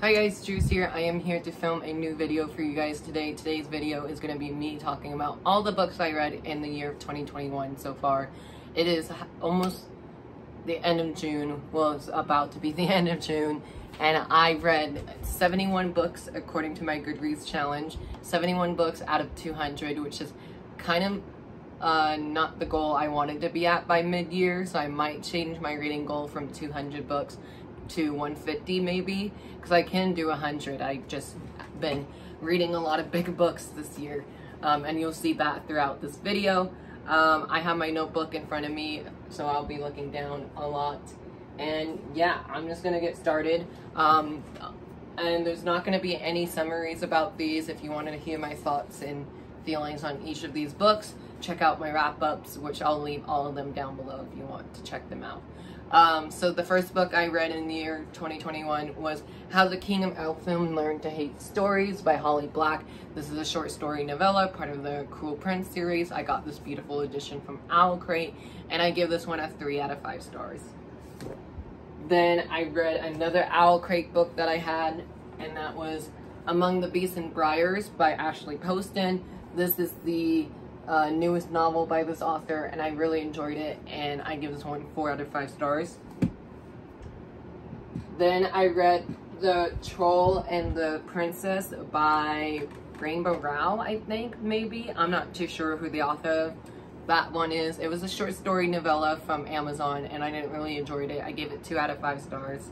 Hi guys, Juice here. I am here to film a new video for you guys today. Today's video is going to be me talking about all the books I read in the year of 2021 so far. It is almost the end of June, well it's about to be the end of June, and I read 71 books according to my Goodreads challenge. 71 books out of 200, which is kind of uh, not the goal I wanted to be at by mid-year, so I might change my reading goal from 200 books to 150 maybe? Because I can do 100 I've just been reading a lot of big books this year um, and you'll see that throughout this video. Um, I have my notebook in front of me so I'll be looking down a lot. And yeah I'm just gonna get started. Um, and there's not to be any summaries about these. If you wanted to hear my thoughts and feelings on each of these books check out my wrap-ups which I'll leave all of them down below if you want to check them out um, so the first book I read in the year 2021 was How the King of Elfland Learned to Hate Stories by Holly Black. This is a short story novella, part of the Cruel Prince series. I got this beautiful edition from Owl Crate, and I give this one a 3 out of 5 stars. Then I read another Owl Crate book that I had, and that was Among the Beasts and Briars by Ashley Poston. This is the uh, newest novel by this author and I really enjoyed it and I give this one 4 out of 5 stars. Then I read The Troll and the Princess by Rainbow Rowell, I think, maybe. I'm not too sure who the author that one is. It was a short story novella from Amazon and I didn't really enjoy it. I gave it 2 out of 5 stars.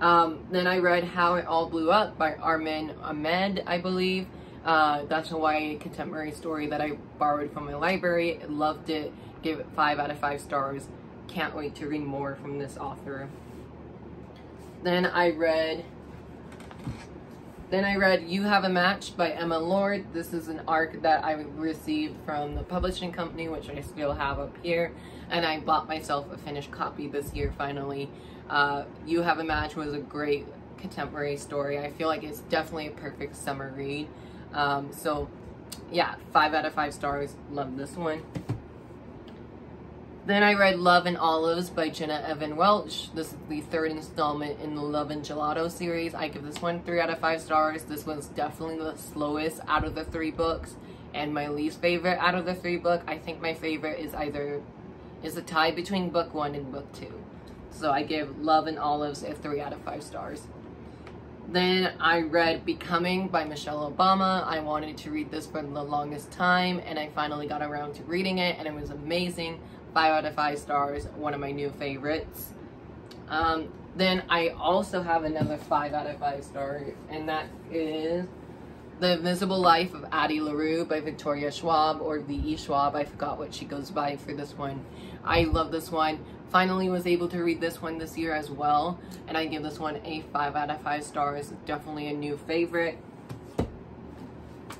Um, then I read How It All Blew Up by Armin Ahmed, I believe. Uh, YA contemporary story that I borrowed from my library. Loved it. Gave it 5 out of 5 stars. Can't wait to read more from this author. Then I read then I read You Have a Match by Emma Lord. This is an arc that I received from the publishing company, which I still have up here. And I bought myself a finished copy this year finally. Uh, you Have a Match was a great contemporary story. I feel like it's definitely a perfect summer read. Um, so yeah, five out of five stars. Love this one. Then I read Love and Olives by Jenna Evan Welch. This is the third installment in the Love and Gelato series. I give this one three out of five stars. This was definitely the slowest out of the three books and my least favorite out of the three book. I think my favorite is either is a tie between book one and book two. So I give Love and Olives a three out of five stars. Then I read Becoming by Michelle Obama. I wanted to read this for the longest time and I finally got around to reading it and it was amazing. Five out of five stars, one of my new favorites. Um, then I also have another five out of five star and that is The Invisible Life of Addie LaRue by Victoria Schwab or the E. Schwab. I forgot what she goes by for this one. I love this one. Finally was able to read this one this year as well, and I give this one a 5 out of 5 stars. Definitely a new favorite.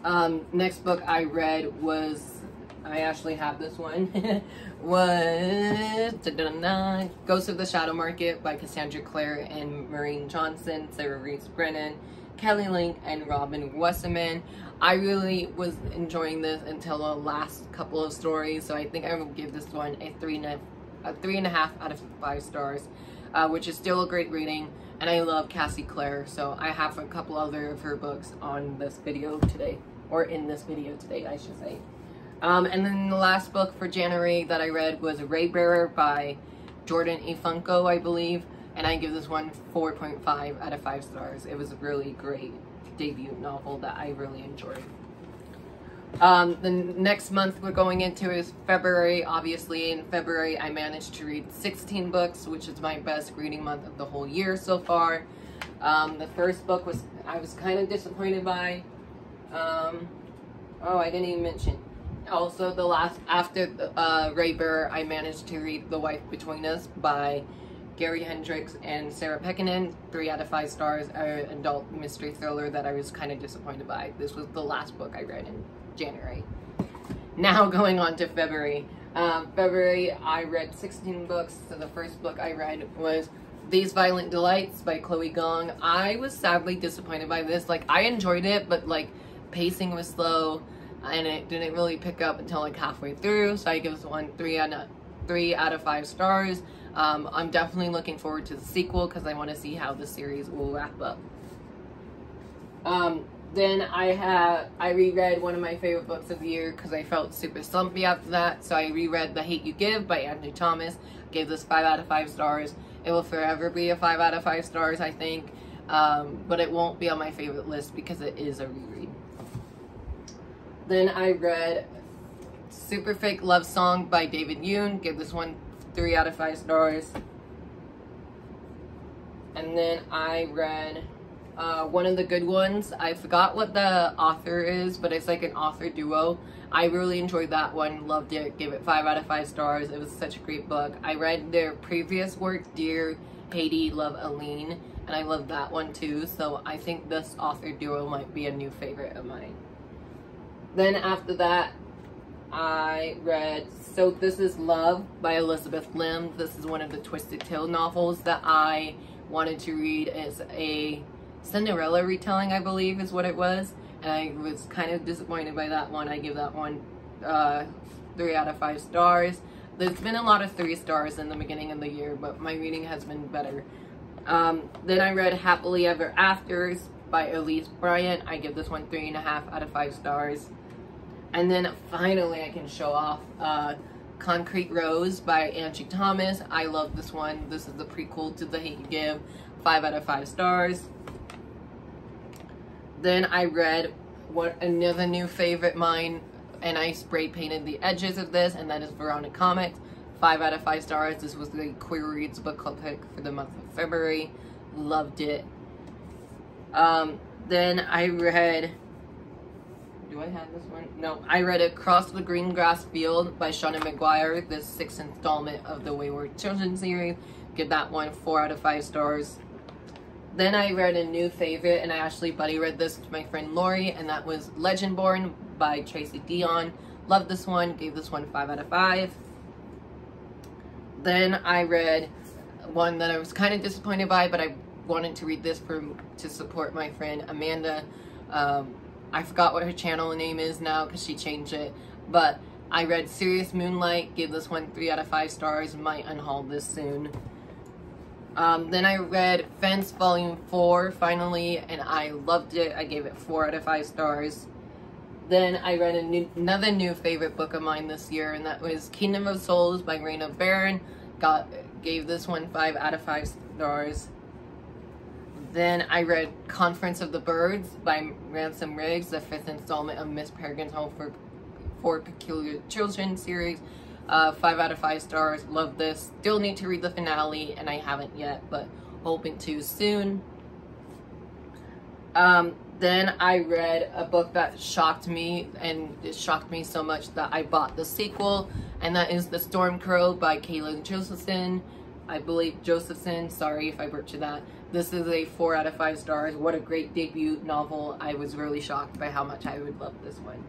Um, next book I read was, I actually have this one, was da -da -da Ghost of the Shadow Market by Cassandra Clare and Maureen Johnson, Sarah Rees Brennan, Kelly Link, and Robin Wasserman. I really was enjoying this until the last couple of stories, so I think I will give this one a three and a, a three and a half out of five stars, uh, which is still a great reading. And I love Cassie Clare, so I have a couple other of her books on this video today, or in this video today, I should say. Um, and then the last book for January that I read was Raybearer by Jordan E. Funko, I believe. And I give this one 4.5 out of 5 stars. It was a really great debut novel that I really enjoyed. Um, the next month we're going into is February. Obviously, in February, I managed to read 16 books, which is my best reading month of the whole year so far. Um, the first book was I was kind of disappointed by. Um, oh, I didn't even mention. Also, the last after uh, Raybearer, I managed to read The Wife Between Us by Greer Hendricks and Sarah Pekkanen, three out of five stars, an adult mystery thriller that I was kind of disappointed by. This was the last book I read in January. Now going on to February. Um, February, I read 16 books. So the first book I read was These Violent Delights by Chloe Gong. I was sadly disappointed by this. Like, I enjoyed it, but like, pacing was slow and it didn't really pick up until like halfway through. So I give this one three out of, three out of five stars. Um, I'm definitely looking forward to the sequel because I want to see how the series will wrap up. Um, then I have I reread one of my favorite books of the year because I felt super slumpy after that. So I reread The Hate You Give by Angie Thomas. Gave this five out of five stars. It will forever be a five out of five stars, I think. Um, but it won't be on my favorite list because it is a reread. Then I read Super Fake Love Song by David Yoon. Give this one three out of five stars. And then I read uh, one of the good ones. I forgot what the author is, but it's like an author duo. I really enjoyed that one, loved it, gave it 5 out of 5 stars. It was such a great book. I read their previous work, Dear Haiti, Love Alaine, and I love that one too, so I think this author duo might be a new favorite of mine. Then after that, I read So This Is Love by Elizabeth Lim. This is one of the Twisted Tale novels that I wanted to read. It's a Cinderella retelling, I believe is what it was. And I was kind of disappointed by that one. I give that one uh, three out of five stars. There's been a lot of three stars in the beginning of the year, but my reading has been better. Um, then I read Happily Ever Afters by Elise Bryant. I give this one three and a half out of five stars. And then finally I can show off uh, Concrete Rose by Angie Thomas. I love this one. This is the prequel to The Hate You Give. Five out of five stars. Then I read what another new favorite mine and I spray painted the edges of this and that is Verona Comics. Five out of five stars. This was the Queer Reads book club pick for the month of February. Loved it. Um, then I read do I have this one? No, I read Across the Green Grass Field by Seanan McGuire, the sixth installment of the Wayward Children series. Give that one four out of five stars. Then I read a new favorite, and I actually buddy read this to my friend Lori, and that was Legendborn by Tracy Deonn. Loved this one, gave this one five out of five. Then I read one that I was kind of disappointed by, but I wanted to read this for to support my friend Amanda. Um, I forgot what her channel name is now because she changed it. But I read Serious Moonlight, gave this one 3 out of 5 stars, might unhaul this soon. Um, then I read Fence Volume 4 finally, and I loved it. I gave it 4 out of 5 stars. Then I read new, another new favorite book of mine this year, and that was Kingdom of Souls by Rena Barron. Got Gave this one 5 out of 5 stars. Then I read Conference of the Birds by Ransom Riggs, the fifth installment of Miss Peregrine's Home for, for Peculiar Children series. Uh, five out of five stars. Love this. Still need to read the finale, and I haven't yet, but hoping to soon. Um, then I read a book that shocked me, and it shocked me so much that I bought the sequel, and that is The Storm Crow by Kalyn Josephson. I believe Josephson, sorry if I butchered that. This is a 4 out of 5 stars. What a great debut novel. I was really shocked by how much I would love this one.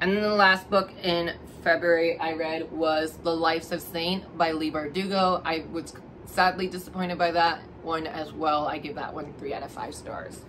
And then the last book in February I read was The Lives of Saint by Leigh Bardugo. I was sadly disappointed by that one as well. I give that one 3 out of 5 stars.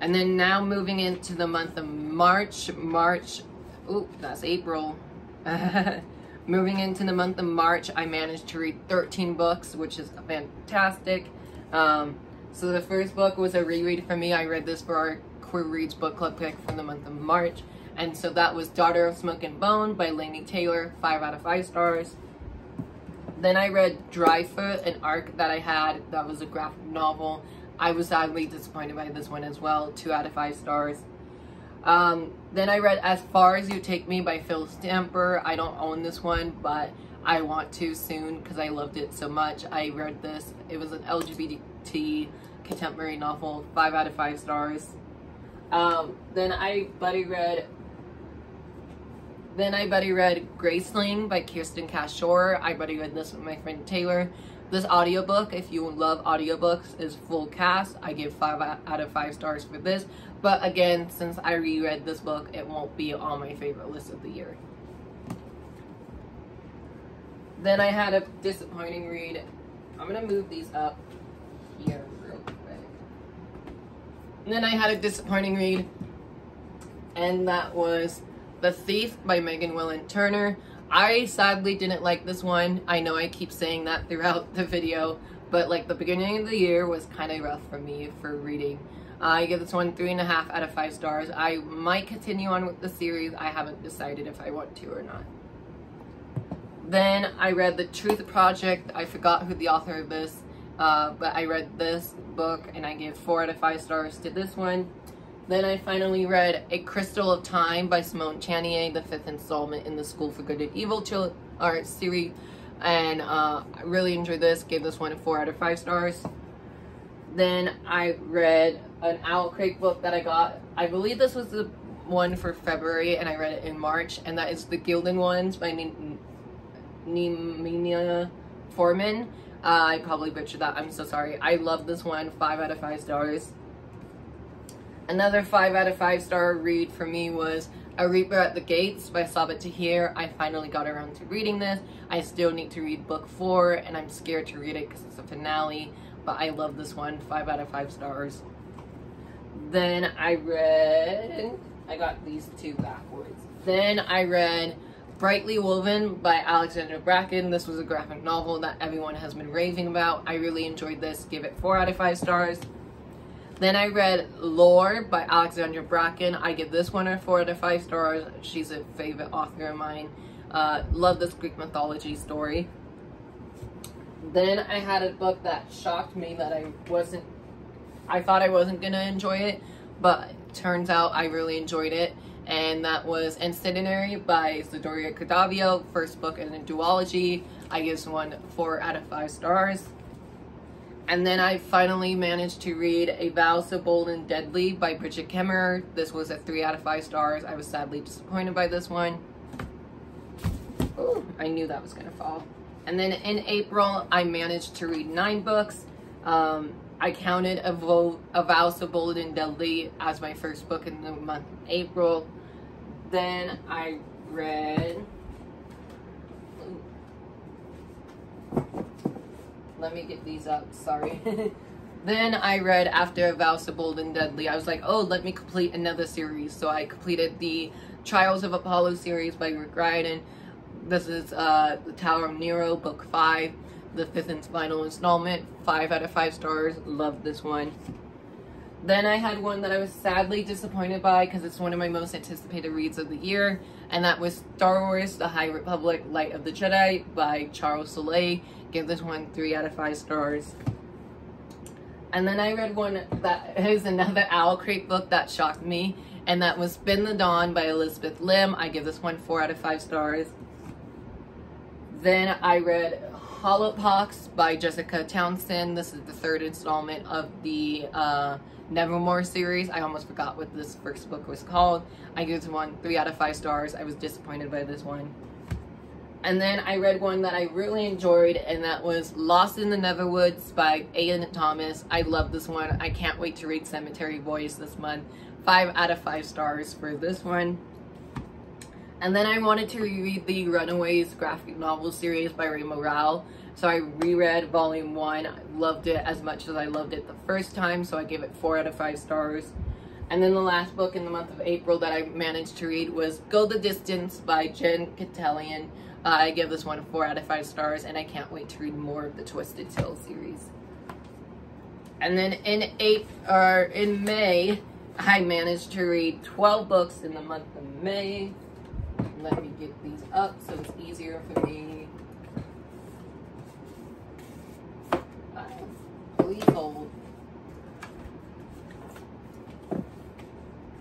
And then now moving into the month of March. March, oh, that's April. Moving into the month of March, I managed to read 13 books, which is fantastic. Um, so the first book was a reread for me. I read this for our Queer Reads book club pick for the month of March. And so that was Daughter of Smoke and Bone by Laini Taylor, 5 out of 5 stars. Then I read Dryfoot, an arc that I had that was a graphic novel. I was sadly disappointed by this one as well, 2 out of 5 stars. Um, then I read As Far As You Take Me by Phil Stamper. I don't own this one, but I want to soon because I loved it so much. I read this. It was an LGBT contemporary novel, 5 out of 5 stars. Um, then I buddy read then I buddy read Graceling by Kristin Cashore. I buddy read this with my friend Taylor. This audiobook, if you love audiobooks, is full cast. I give 5 out of 5 stars for this. But again, since I reread this book, it won't be on my favorite list of the year. Then I had a disappointing read. I'm going to move these up here real quick. And then I had a disappointing read. And that was The Thief by Megan Whalen Turner. I sadly didn't like this one. I know I keep saying that throughout the video, but like the beginning of the year was kind of rough for me for reading. Uh, I give this one three and a half out of five stars. I might continue on with the series. I haven't decided if I want to or not. Then I read The Truth Project. I forgot who the author of this, uh, but I read this book and I gave four out of five stars to this one. Then I finally read A Crystal of Time by Soman Chainani, the fifth installment in the School for Good and Evil art series. And uh, I really enjoyed this, gave this one a four out of five stars. Then I read an Owl Crate book that I got. I believe this was the one for February and I read it in March. And that is The Gilded Ones by Nemenia Foreman. Uh, I probably butchered that. I'm so sorry. I love this one. Five out of five stars. Another five out of five star read for me was A Reaper at the Gates by Sabaa Tahir. I finally got around to reading this. I still need to read book four and I'm scared to read it because it's a finale. But I love this one. Five out of five stars. Then I read... I got these two backwards. Then I read Brightly Woven by Alexandra Bracken. This was a graphic novel that everyone has been raving about. I really enjoyed this. Give it 4 out of 5 stars. Then I read Lore by Alexandra Bracken. I give this one a 4 out of 5 stars. She's a favorite author of mine. Uh, love this Greek mythology story. Then I had a book that shocked me that I wasn't, I thought I wasn't to enjoy it, but turns out I really enjoyed it and that was Incendiary by Zadoria Cadavio, first book in a duology. I give this one four out of five stars. And then I finally managed to read A Vow So Bold and Deadly by Brigid Kemmerer. This was a three out of five stars. I was sadly disappointed by this one. Ooh, I knew that was gonna fall. And then in April, I managed to read nine books. Um, I counted a, Vo a Vow So Bold and Deadly as my first book in the month of April. Then I read. Let me get these up, sorry. then I read After a Vow So Bold and Deadly. I was like, oh, let me complete another series. So I completed the Trials of Apollo series by Rick Riordan. This is uh, The Tower of Nero, book five, the fifth and final installment. Five out of five stars. Love this one. Then I had one that I was sadly disappointed by because it's one of my most anticipated reads of the year, and that was Star Wars The High Republic Light of the Jedi by Charles Soule. Give this one three out of five stars. And then I read one that is another Owl Crate book that shocked me, and that was Spin the Dawn by Elizabeth Lim. I give this one four out of five stars. Then I read Hollowpox by Jessica Townsend. This is the third installment of the uh, Nevermoor series. I almost forgot what this first book was called. I gave this one three out of five stars. I was disappointed by this one. And then I read one that I really enjoyed, and that was Lost in the Neverwoods by Aiden Thomas. I love this one. I can't wait to read Cemetery Boys this month. Five out of five stars for this one. And then I wanted to reread the Runaways graphic novel series by Rainbow Rowell. So I reread volume one, I loved it as much as I loved it the first time, so I gave it four out of five stars. And then the last book in the month of April that I managed to read was Go the Distance by Jen Catalian. Uh, I give this one four out of five stars, and I can't wait to read more of the Twisted Tales series. And then in April, or in May, I managed to read 12 books in the month of May. Let me get these up so it's easier for me. Please hold.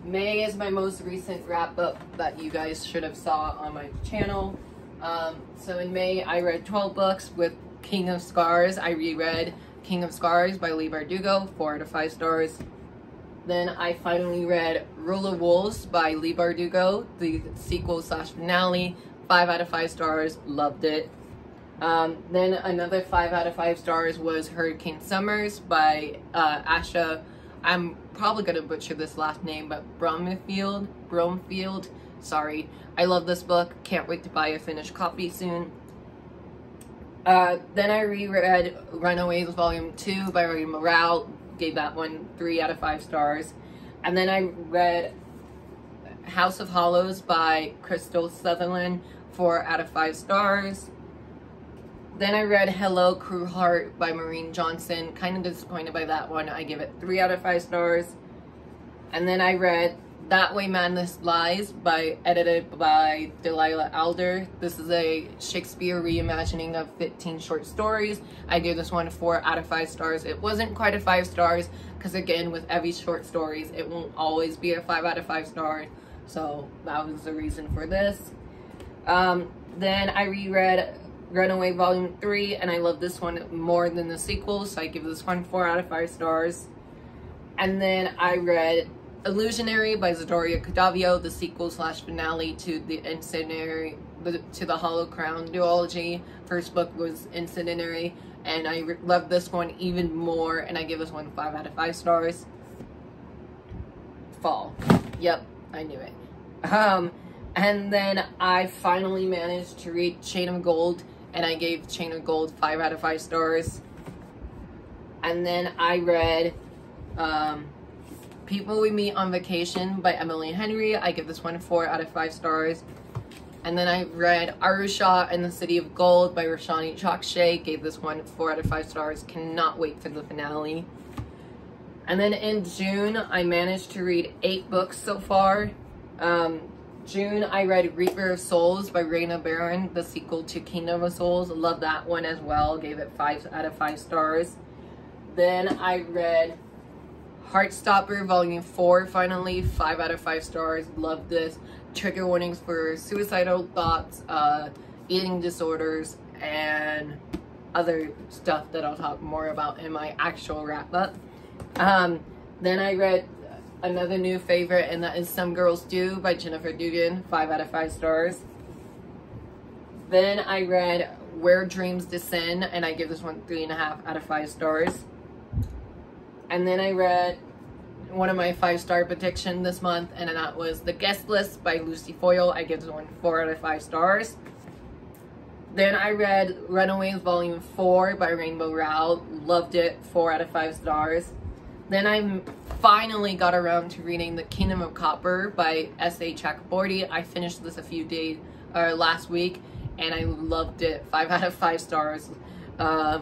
May is my most recent wrap up that you guys should have saw on my channel. Um, so in May, I read 12 books with King of Scars. I reread King of Scars by Leigh Bardugo, 4 to 5 stars. Then I finally read Rule of Wolves by Leigh Bardugo, the sequel slash finale, 5 out of 5 stars, loved it. Um, then another 5 out of 5 stars was Hurricane Summers by uh, Asha. I'm probably to butcher this last name, but Bromfield. Bromfield. Sorry. I love this book. Can't wait to buy a finished copy soon. Uh, then I reread Runaways Volume 2 by Rainbow Rowell. Gave that one 3 out of 5 stars. And then I read House of Hollows by Krystal Sutherland. 4 out of 5 stars. then I read Hello Cruel Heart by Maureen Johnson. Kind of disappointed by that one. I give it three out of five stars. And then I read That Way Madness Lies by edited by Dahlia Adler. This is a Shakespeare reimagining of 15 short stories. I gave this one four out of five stars. It wasn't quite a five stars because again with every short stories it won't always be a five out of five stars. So that was the reason for this. Um, then I reread Runaway Volume 3, and I love this one more than the sequel, so I give this one 4 out of 5 stars. And then I read Illusionary by Zadora Cadavio, the sequel slash finale to the Incendiary, to the Hollow Crown duology. First book was Incendiary, and I love this one even more, and I give this one 5 out of 5 stars. Fall. Yep, I knew it. Um, and then I finally managed to read Chain of Gold and I gave Chain of Gold 5 out of 5 stars. And then I read um, People We Meet on Vacation by Emily Henry. I give this one 4 out of 5 stars. And then I read Aru Shah and the City of Gold by Roshani Chokshi. Gave this one 4 out of 5 stars. Cannot wait for the finale. And then in June, I managed to read 8 books so far. Um, June, I read Reaper of Souls by Rena Barron, the sequel to Kingdom of Souls. Love that one as well. Gave it 5 out of 5 stars. Then I read Heartstopper Volume 4, finally. 5 out of 5 stars. Love this. Trigger warnings for suicidal thoughts, uh, eating disorders, and other stuff that I'll talk more about in my actual wrap-up. Um, then I read another new favorite, and that is Some Girls Do by Jennifer Dugan, 5 out of 5 stars. Then I read Where Dreams Descend, and I give this one 3.5 out of 5 stars. And then I read one of my 5-star prediction this month, and that was The Guest List by Lucy Foley. I give this one 4 out of 5 stars. Then I read Runaways Volume 4 by Rainbow Rowell. Loved it, 4 out of 5 stars. Then I finally got around to reading The Kingdom of Copper by S.A. Chakraborty. I finished this a few days, uh, last week, and I loved it. Five out of five stars. Uh,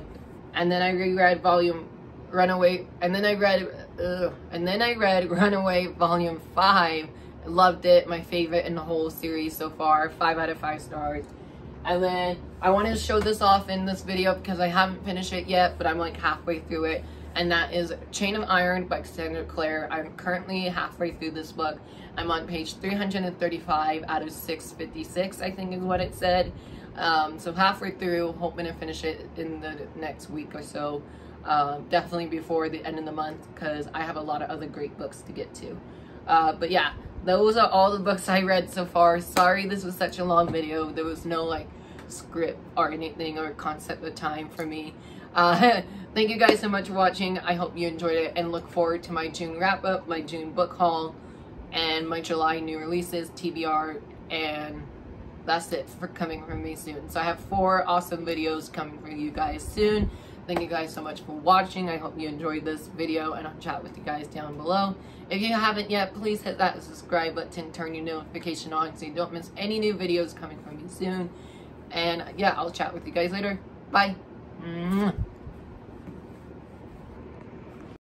and then I reread Volume Runaway, and then I read, uh, and then I read Runaway Volume Five. Loved it. My favorite in the whole series so far. Five out of five stars. And then I wanted to show this off in this video because I haven't finished it yet, but I'm like halfway through it and that is Chain of Iron by Cassandra Clare. I'm currently halfway through this book. I'm on page 335 out of 656, I think is what it said. Um, so halfway through, hoping to finish it in the next week or so. Uh, definitely before the end of the month because I have a lot of other great books to get to. Uh, but yeah, those are all the books I read so far. Sorry this was such a long video. There was no like script or anything or concept of time for me. Uh, thank you guys so much for watching. I hope you enjoyed it and look forward to my June wrap up, my June book haul, and my July new releases, TBR, and that's it for coming from me soon. So I have four awesome videos coming for you guys soon. Thank you guys so much for watching. I hope you enjoyed this video and I'll chat with you guys down below. If you haven't yet, please hit that subscribe button, turn your notification on so you don't miss any new videos coming from me soon. And yeah, I'll chat with you guys later. Bye.